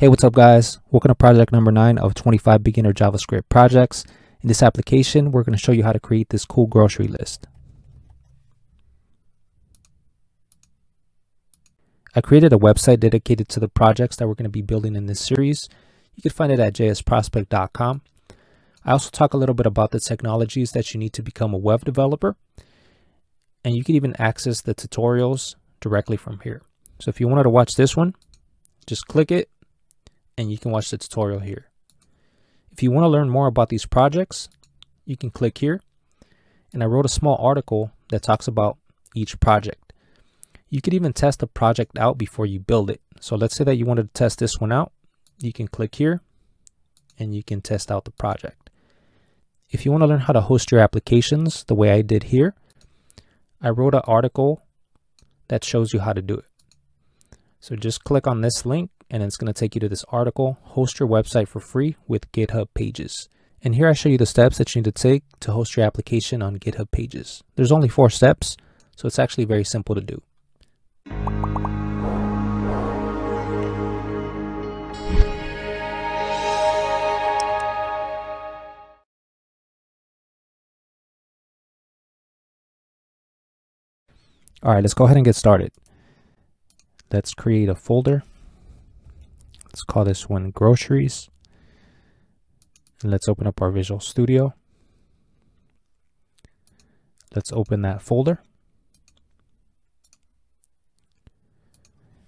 Hey, what's up guys? Welcome to project number 9 of 25 beginner JavaScript projects. In this application, we're going to show you how to create this cool grocery list. I created a website dedicated to the projects that we're going to be building in this series. You can find it at jsprospect.com. I also talk a little bit about the technologies that you need to become a web developer. And you can even access the tutorials directly from here. So if you wanted to watch this one, just click it and you can watch the tutorial here. If you want to learn more about these projects, you can click here. And I wrote a small article that talks about each project. You could even test the project out before you build it. So let's say that you wanted to test this one out. You can click here and you can test out the project. If you want to learn how to host your applications the way I did here, I wrote an article that shows you how to do it. So just click on this link and it's going to take you to this article, host your website for free with GitHub Pages. And here I show you the steps that you need to take to host your application on GitHub Pages. There's only four steps, so it's actually very simple to do. All right, let's go ahead and get started. Let's create a folder. Let's call this one groceries. And let's open up our Visual Studio. Let's open that folder.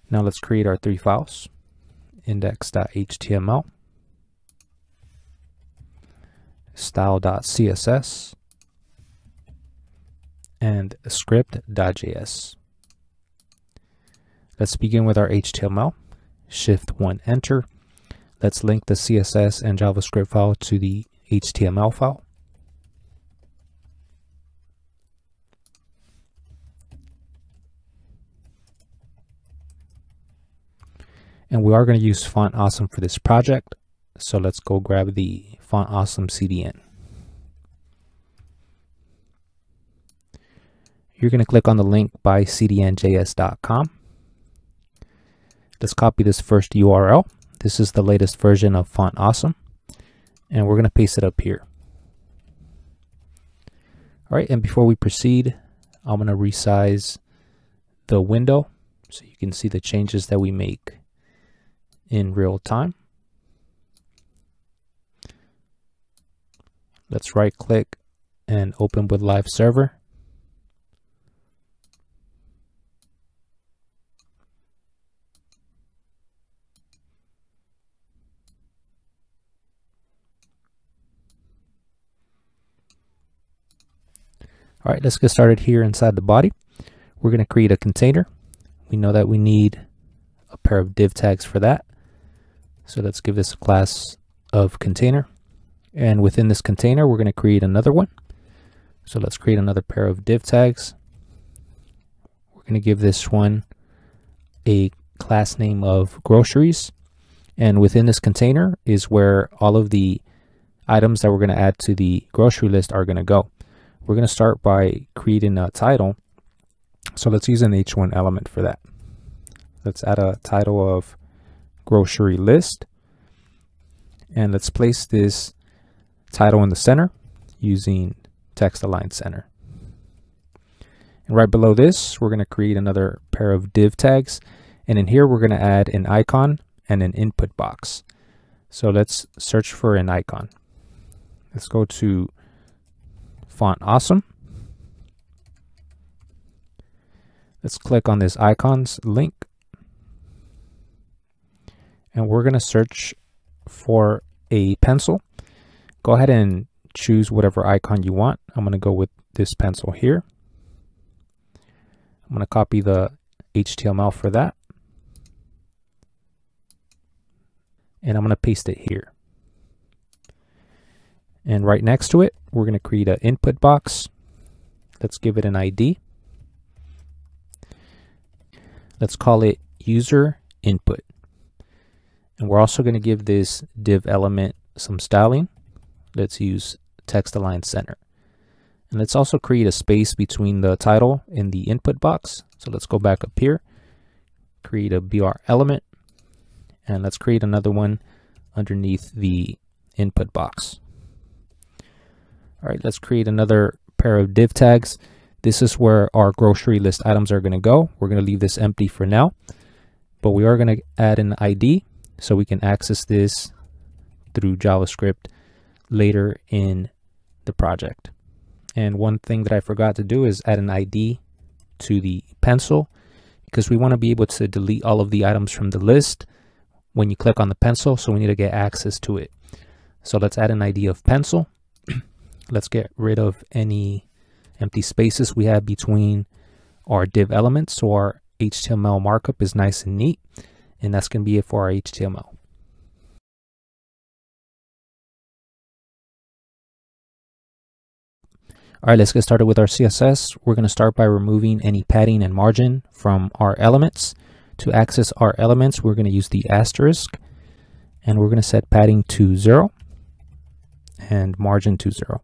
Now let's create our three files. index.html, style.css, and script.js. Let's begin with our HTML. Shift 1 enter. Let's link the CSS and JavaScript file to the HTML file. And we are going to use Font Awesome for this project. So let's go grab the Font Awesome CDN. You're going to click on the link by cdnjs.com. Let's copy this first URL. This is the latest version of Font Awesome. And we're going to paste it up here. All right, and before we proceed, I'm going to resize the window so you can see the changes that we make in real time. Let's right click and open with live server. All right, let's get started here inside the body. We're going to create a container. We know that we need a pair of div tags for that. So let's give this a class of container. And within this container, we're going to create another one. So let's create another pair of div tags. We're going to give this one a class name of groceries. And within this container is where all of the items that we're going to add to the grocery list are going to go. We're going to start by creating a title. So let's use an H1 element for that. Let's add a title of grocery list. And let's place this title in the center using text align center. And right below this, we're going to create another pair of div tags. And in here, we're going to add an icon and an input box. So let's search for an icon. Let's go to Font Awesome. Let's click on this icons link. And we're going to search for a pencil. Go ahead and choose whatever icon you want. I'm going to go with this pencil here. I'm going to copy the HTML for that. And I'm going to paste it here. And right next to it, we're going to create an input box. Let's give it an ID. Let's call it user input. And we're also going to give this div element some styling. Let's use text align center. And let's also create a space between the title and the input box. So let's go back up here, create a BR element, And let's create another one underneath the input box. All right, let's create another pair of div tags. This is where our grocery list items are going to go. We're going to leave this empty for now, but we are going to add an ID so we can access this through JavaScript later in the project. And one thing that I forgot to do is add an ID to the pencil because we want to be able to delete all of the items from the list when you click on the pencil. So we need to get access to it. So let's add an ID of pencil. Let's get rid of any empty spaces we have between our div elements. So our HTML markup is nice and neat. And that's going to be it for our HTML. All right, let's get started with our CSS. We're going to start by removing any padding and margin from our elements. To access our elements, we're going to use the asterisk and we're going to set padding to zero and margin to zero.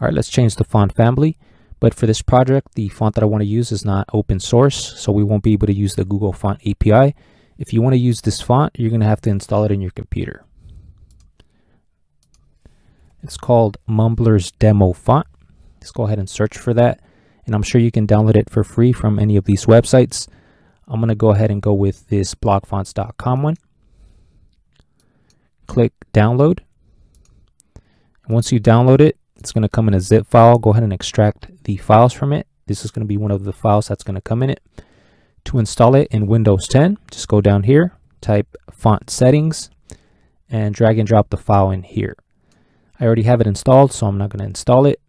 All right, let's change the font family. But for this project, the font that I want to use is not open source, so we won't be able to use the Google Font API. If you want to use this font, you're going to have to install it in your computer. It's called Mumbler's Demo Font. Let's go ahead and search for that. And I'm sure you can download it for free from any of these websites. I'm going to go ahead and go with this blogfonts.com one. Click download. And once you download it, it's going to come in a zip file. Go ahead and extract the files from it. This is going to be one of the files that's going to come in it. To install it in Windows 10, just go down here, type font settings, and drag and drop the file in here. I already have it installed, so I'm not going to install it,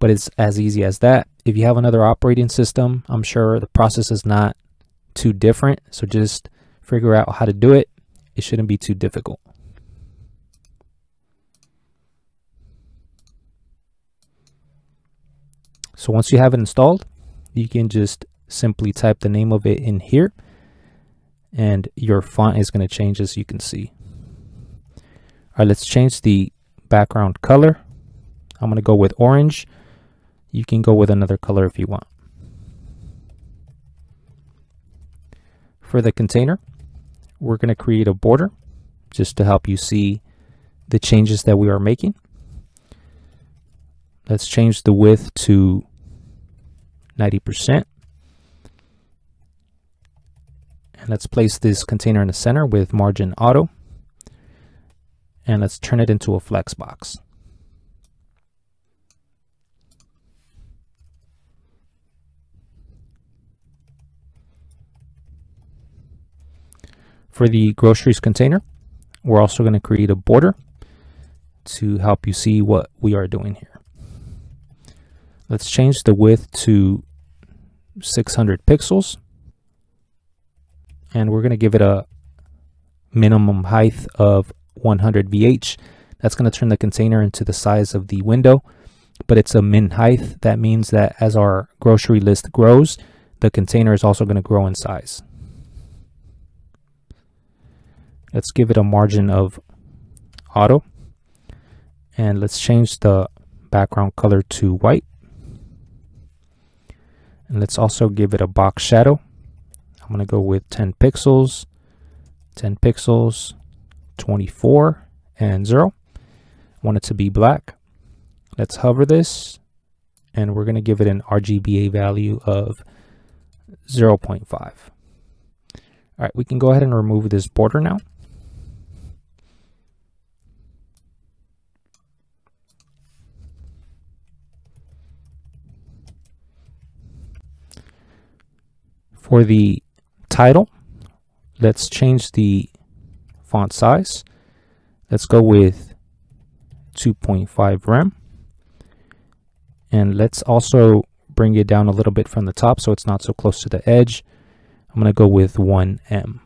but it's as easy as that. If you have another operating system, I'm sure the process is not too different, so just figure out how to do it. It shouldn't be too difficult. So once you have it installed, you can just simply type the name of it in here and your font is going to change as you can see. All right, let's change the background color. I'm going to go with orange. You can go with another color if you want. For the container, we're going to create a border just to help you see the changes that we are making. Let's change the width to 90%. And let's place this container in the center with margin auto and let's turn it into a flex box. For the groceries container, we're also going to create a border to help you see what we are doing here. Let's change the width to 600 pixels. And we're going to give it a minimum height of 100 VH. That's going to turn the container into the size of the window, but it's a min height. That means that as our grocery list grows, the container is also going to grow in size. Let's give it a margin of auto. And let's change the background color to white. And let's also give it a box shadow. I'm going to go with 10 pixels, 10 pixels, 24 and 0. I want it to be black. Let's hover this and we're going to give it an RGBA value of 0.5. All right, we can go ahead and remove this border now. For the title, let's change the font size. Let's go with 2.5 rem. And let's also bring it down a little bit from the top so it's not so close to the edge. I'm going to go with 1em.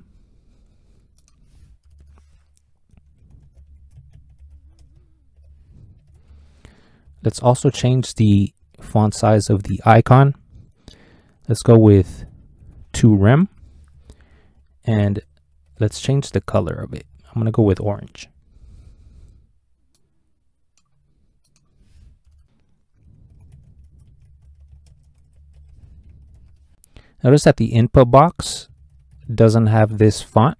Let's also change the font size of the icon. Let's go with 2 rem. And Let's change the color of it. I'm going to go with orange. Notice that the input box doesn't have this font.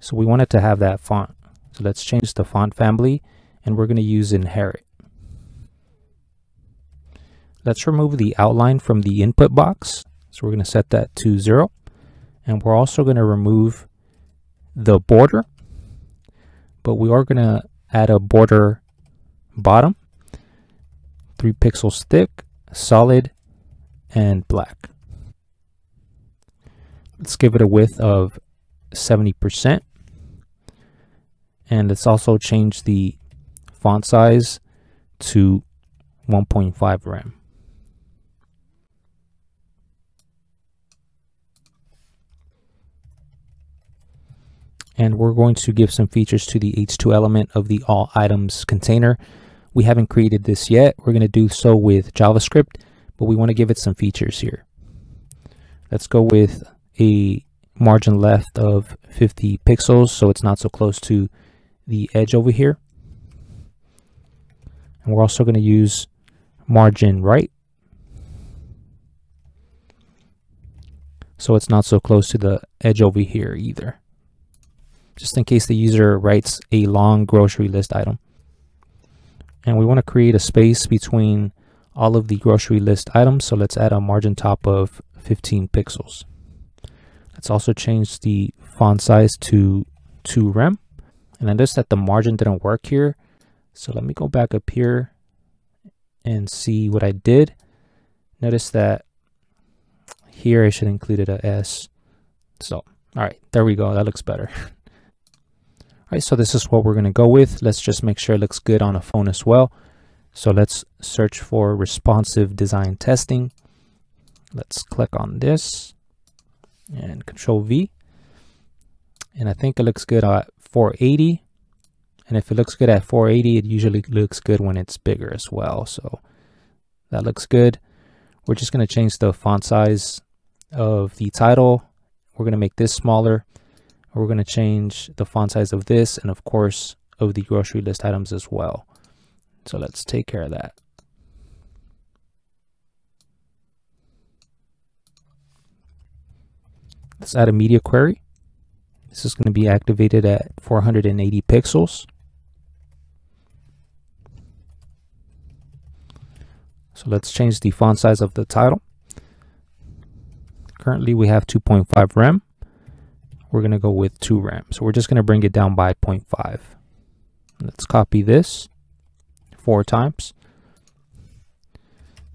So we want it to have that font. So let's change the font family and we're going to use inherit. Let's remove the outline from the input box. So we're going to set that to zero. And we're also going to remove the border, but we are going to add a border bottom, three pixels thick, solid, and black. Let's give it a width of 70%. And let's also change the font size to 1.5 rem. And we're going to give some features to the H2 element of the all items container. We haven't created this yet. We're going to do so with JavaScript, but we want to give it some features here. Let's go with a margin left of 50 pixels so it's not so close to the edge over here. And we're also going to use margin right so it's not so close to the edge over here either just in case the user writes a long grocery list item. And we want to create a space between all of the grocery list items. So let's add a margin top of 15 pixels. Let's also change the font size to 2 rem. And I noticed that the margin didn't work here. So let me go back up here and see what I did. Notice that here I should include it a S. So, all right, there we go. That looks better. right, so this is what we're going to go with. Let's just make sure it looks good on a phone as well. So let's search for responsive design testing. Let's click on this and control V. And I think it looks good at 480. And if it looks good at 480, it usually looks good when it's bigger as well. So that looks good. We're just going to change the font size of the title. We're going to make this smaller. We're going to change the font size of this and of course of the grocery list items as well. So let's take care of that. Let's add a media query. This is going to be activated at 480 pixels. So let's change the font size of the title. Currently we have 2.5 rem we're going to go with 2 rem. So we're just going to bring it down by 0.5. Let's copy this four times.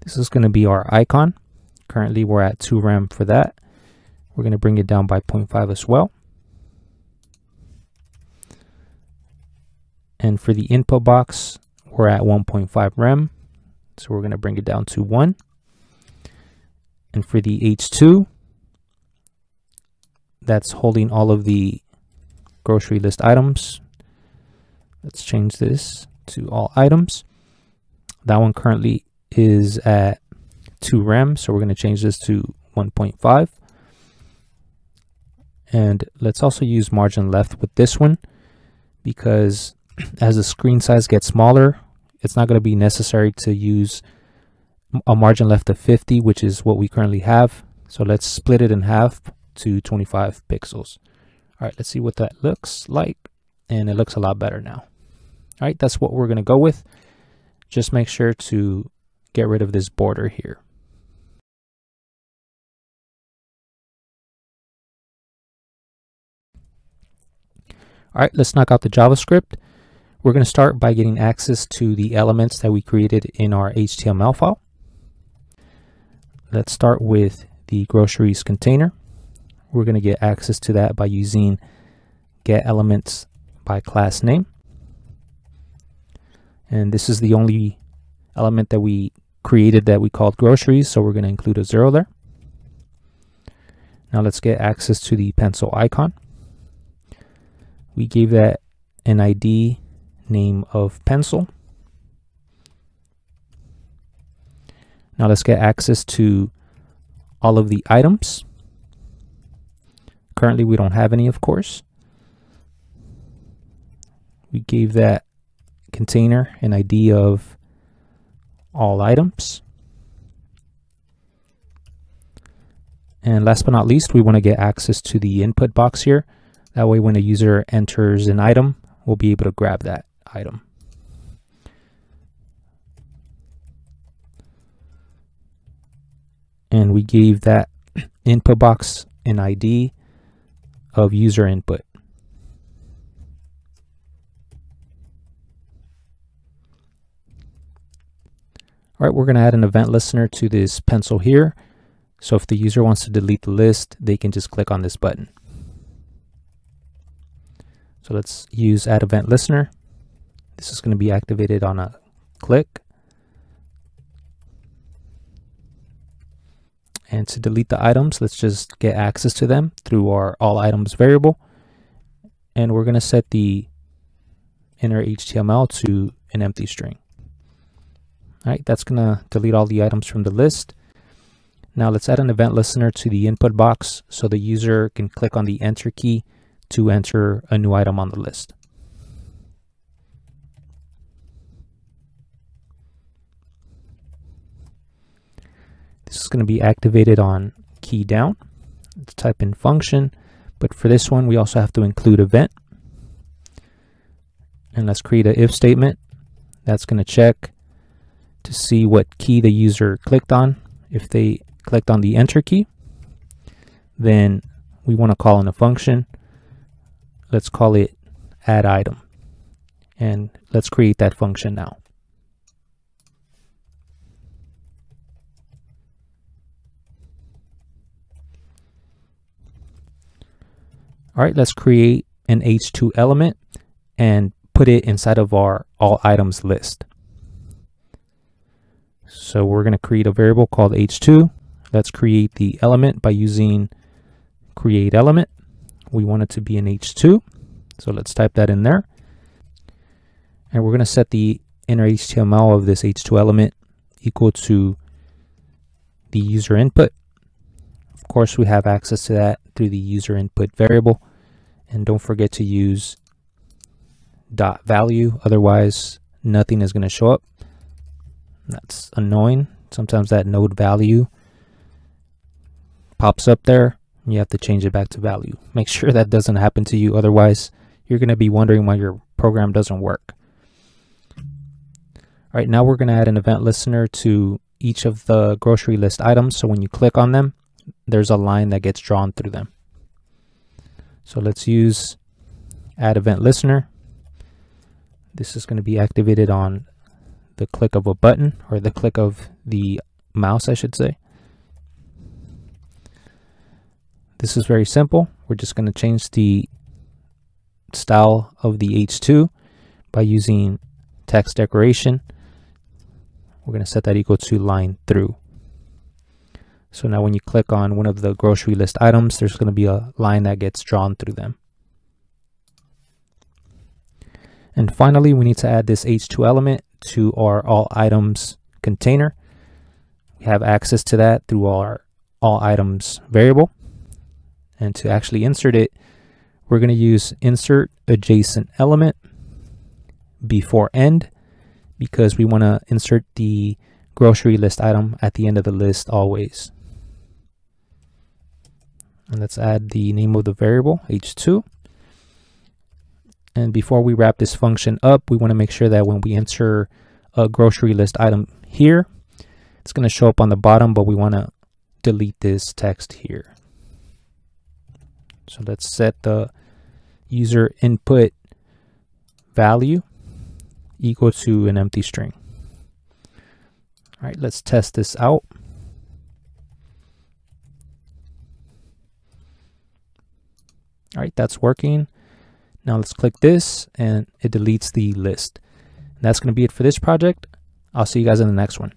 This is going to be our icon. Currently we're at 2 rem for that. We're going to bring it down by 0.5 as well. And for the input box, we're at 1.5 rem. So we're going to bring it down to 1. And for the H2, that's holding all of the grocery list items. Let's change this to all items. That one currently is at 2 rem, so we're going to change this to 1.5. And let's also use margin left with this one because as the screen size gets smaller, it's not going to be necessary to use a margin left of 50, which is what we currently have. So let's split it in half to 25 pixels. All right, let's see what that looks like. And it looks a lot better now. All right, that's what we're going to go with. Just make sure to get rid of this border here. All right, let's knock out the JavaScript. We're going to start by getting access to the elements that we created in our HTML file. Let's start with the groceries container we're going to get access to that by using get elements by class name. And this is the only element that we created that we called groceries, so we're going to include a zero there. Now let's get access to the pencil icon. We gave that an ID name of pencil. Now let's get access to all of the items. Currently, we don't have any, of course. We gave that container an ID of all items. And last but not least, we want to get access to the input box here. That way when a user enters an item, we'll be able to grab that item. And we gave that input box an ID of user input. All right, we're going to add an event listener to this pencil here. So if the user wants to delete the list, they can just click on this button. So let's use add event listener. This is going to be activated on a click. And to delete the items, let's just get access to them through our all items variable. And we're going to set the inner HTML to an empty string. All right, that's going to delete all the items from the list. Now let's add an event listener to the input box so the user can click on the enter key to enter a new item on the list. This is going to be activated on key down. Let's type in function, but for this one we also have to include event. And let's create an if statement that's going to check to see what key the user clicked on. If they clicked on the enter key, then we want to call in a function. Let's call it add item. And let's create that function now. All right, let's create an H2 element and put it inside of our all items list. So we're going to create a variable called h2. Let's create the element by using create element. We want it to be an h2. So let's type that in there. And we're going to set the inner HTML of this h2 element equal to the user input. Of course, we have access to that through the user input variable. And don't forget to use dot value, otherwise nothing is going to show up. That's annoying. Sometimes that node value pops up there. You have to change it back to value. Make sure that doesn't happen to you. Otherwise, you're going to be wondering why your program doesn't work. All right, now we're going to add an event listener to each of the grocery list items. So when you click on them, there's a line that gets drawn through them. So let's use add event listener. This is going to be activated on the click of a button or the click of the mouse, I should say. This is very simple. We're just going to change the style of the H2 by using text decoration. We're going to set that equal to line through. So now when you click on one of the grocery list items, there's going to be a line that gets drawn through them. And finally, we need to add this H2 element to our all items container. We have access to that through our all items variable. And to actually insert it, we're going to use insert adjacent element before end because we want to insert the grocery list item at the end of the list always. And let's add the name of the variable, h2. And before we wrap this function up, we want to make sure that when we enter a grocery list item here, it's going to show up on the bottom, but we want to delete this text here. So let's set the user input value equal to an empty string. All right, let's test this out. All right, that's working. Now let's click this and it deletes the list. And that's going to be it for this project. I'll see you guys in the next one.